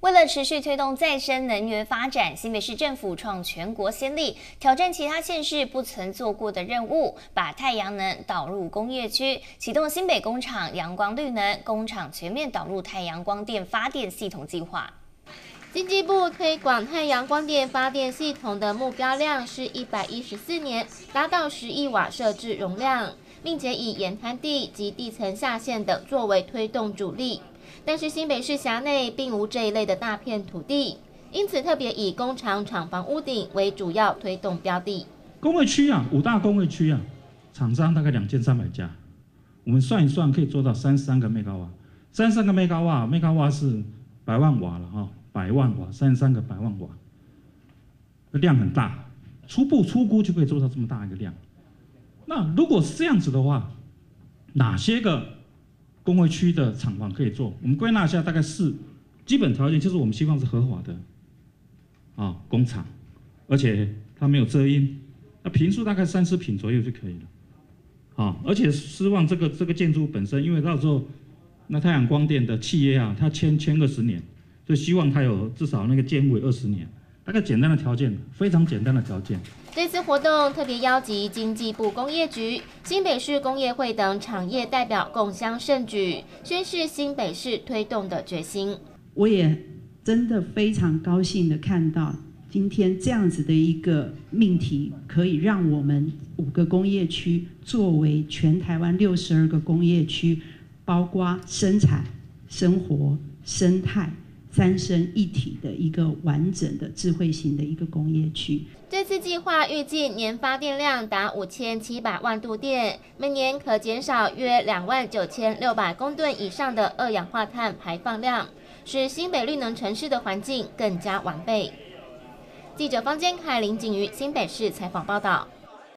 为了持续推动再生能源发展，新北市政府创全国先例，挑战其他县市不曾做过的任务，把太阳能导入工业区，启动新北工厂阳光绿能工厂全面导入太阳光电发电系统计划。经济部推广太阳光电发电系统的目标量是一百一十四年达到十亿瓦设置容量，并且以沿滩地及地层下陷等作为推动主力。但是新北市辖内并无这一类的大片土地，因此特别以工厂厂房屋顶为主要推动标的。工业区啊，五大工业区啊，厂商大概两千三百家，我们算一算可以做到三十三个 mega 瓦，三十三个 mega 瓦，mega 瓦是百万瓦了哈，百万瓦，三十三个百万瓦，量很大，初步初估就可以做到这么大一个量。那如果是这样子的话，哪些个？工会区的厂房可以做，我们归纳一下，大概是基本条件，就是我们希望是合法的啊工厂，而且它没有遮阴，那平数大概三十平左右就可以了，啊，而且希望这个这个建筑本身，因为到时候那太阳光电的企业啊，它签签二十年，就希望它有至少那个建位二十年。那个简单的条件，非常简单的条件。这次活动特别邀集经济部工业局、新北市工业会等产业代表共襄盛举，宣示新北市推动的决心。我也真的非常高兴的看到，今天这样子的一个命题，可以让我们五个工业区作为全台湾六十二个工业区，包括生产、生活、生态。三生一体的一个完整的智慧型的一个工业区。这次计划预计年发电量达五千七百万度电，每年可减少约两万九千六百公吨以上的二氧化碳排放量，使新北绿能城市的环境更加完备。记者方坚凯、林景瑜新北市采访报道。